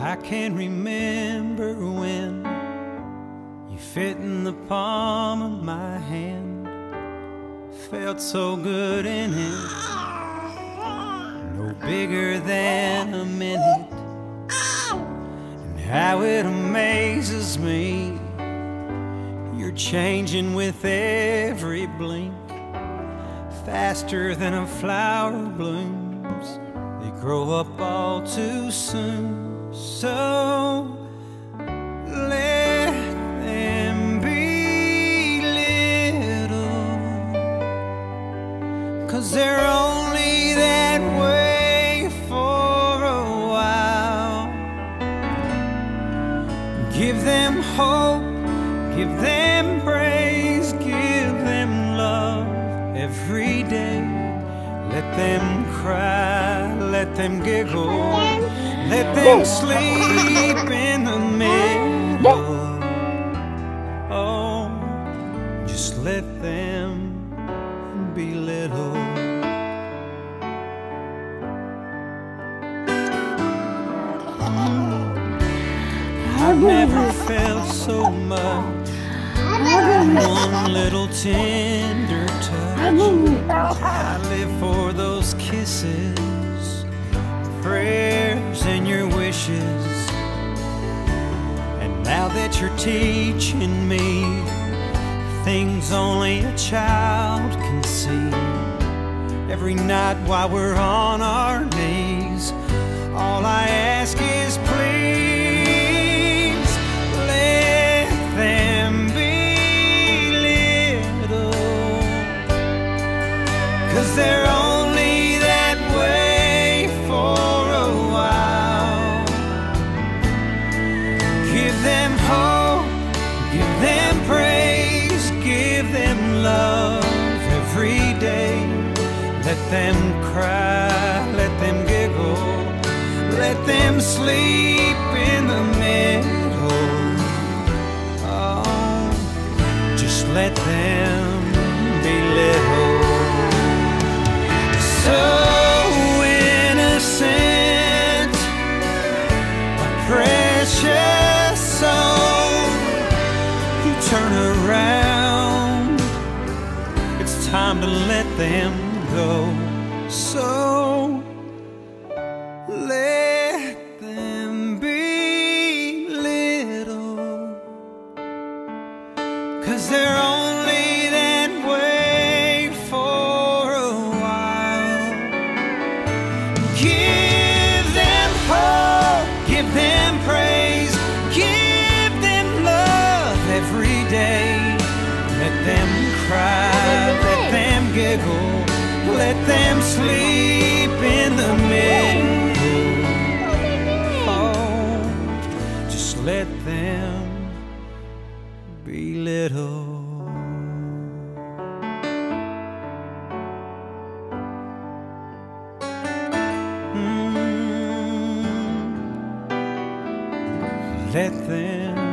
I can't remember when you fit in the palm of my hand. Felt so good in it, no bigger than a minute. And how it amazes me, you're changing with every blink, faster than a flower blooms. They grow up all too soon, so let them be little. Cause they're only that way for a while. Give them hope, give them praise, give them love every day. Let them cry, let them giggle, let them sleep in the middle. Oh, just let them be little. I've never felt so much. One little tender touch. I live for those kisses, prayers, and your wishes. And now that you're teaching me things only a child can see, every night while we're on our knees, all I ask is please let them be they're them cry, let them giggle, let them sleep in the middle. Oh, just let them be little. So innocent, my precious soul. You turn around, it's time to let them go. So let them be little. Cause they're only that way for a while. Give them hope, give them praise, give them love every day. Let them cry, let them giggle, let them sleep in the middle. Oh, just let them be little. Mm. Let them